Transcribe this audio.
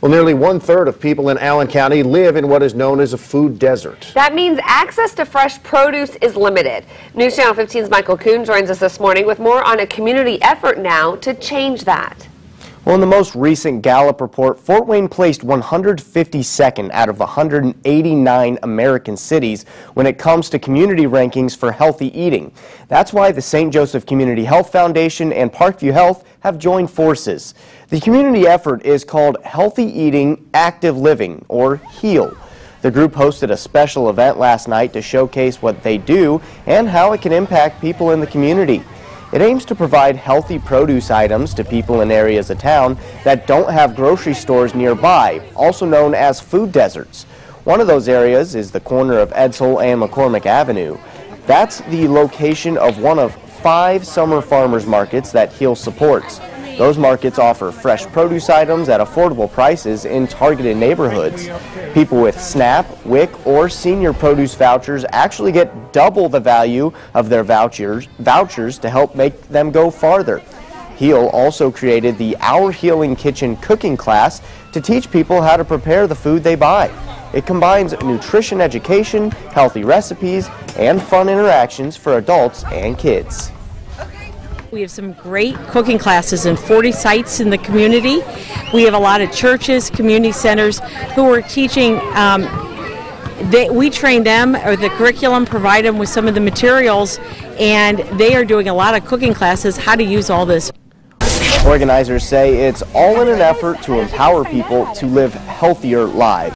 Well, nearly one third of people in Allen County live in what is known as a food desert. That means access to fresh produce is limited. News Channel 15's Michael Kuhn joins us this morning with more on a community effort now to change that. Well, in the most recent Gallup report, Fort Wayne placed 152nd out of 189 American cities when it comes to community rankings for healthy eating. That's why the St. Joseph Community Health Foundation and Parkview Health have joined forces. The community effort is called Healthy Eating Active Living, or HEAL. The group hosted a special event last night to showcase what they do and how it can impact people in the community. It aims to provide healthy produce items to people in areas of town that don't have grocery stores nearby, also known as food deserts. One of those areas is the corner of Edsall and McCormick Avenue. That's the location of one of five summer farmers markets that HEAL supports. Those markets offer fresh produce items at affordable prices in targeted neighborhoods. People with SNAP, WIC, or senior produce vouchers actually get double the value of their vouchers, vouchers to help make them go farther. HEAL also created the Our Healing Kitchen cooking class to teach people how to prepare the food they buy. It combines nutrition education, healthy recipes, and fun interactions for adults and kids. We have some great cooking classes in 40 sites in the community. We have a lot of churches, community centers who are teaching. Um, they, we train them, or the curriculum, provide them with some of the materials, and they are doing a lot of cooking classes, how to use all this. Organizers say it's all in an effort to empower people to live healthier lives.